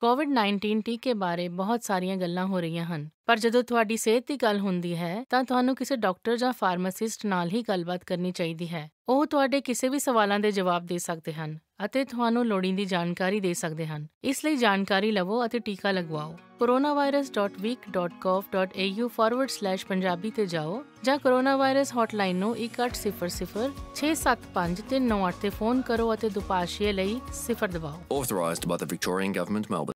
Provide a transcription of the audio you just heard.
ਕੋਵਿਡ-19 ਟੀਕੇ ਬਾਰੇ ਬਹੁਤ ਸਾਰੀਆਂ ਗੱਲਾਂ ਹੋ ਰਹੀਆਂ ਹਨ। ਪਰ ਜਦੋਂ ਤੁਹਾਡੀ ਸਿਹਤ ਦੀ ਗੱਲ ਹੁੰਦੀ ਹੈ ਤਾਂ ਤੁਹਾਨੂੰ ਕਿਸੇ ਡਾਕਟਰ ਜਾਂ ਫਾਰਮਾਸਿਸਟ ਨਾਲ ਹੀ ਗੱਲਬਾਤ ਕਰਨੀ ਚਾਹੀਦੀ ਹੈ। ਉਹ ਤੁਹਾਡੇ ਕਿਸੇ ਵੀ ਸਵਾਲਾਂ ਦੇ ਜਵਾਬ ਦੇ ਸਕਦੇ ਹਨ ਅਤੇ ਤੁਹਾਨੂੰ ਲੋੜੀਂਦੀ ਜਾਣਕਾਰੀ ਦੇ ਸਕਦੇ ਹਨ। ਇਸ ਲਈ ਜਾਣਕਾਰੀ ਲਵੋ ਅਤੇ ਟੀਕਾ ਲਗਵਾਓ। coronavirus.week.gov.au/punjabi ਤੇ ਜਾਓ ਜਾਂ ਕੋਰੋਨਾਵਾਇਰਸ ਹੌਟਲਾਈਨ ਨੂੰ 1800 675 398 ਤੇ ਫੋਨ ਕਰੋ ਅਤੇ ਦੁਪਾਸ਼ੀਏ ਲਈ 0 ਦਬਾਓ। Authorised by the Victorian Government, Melbourne.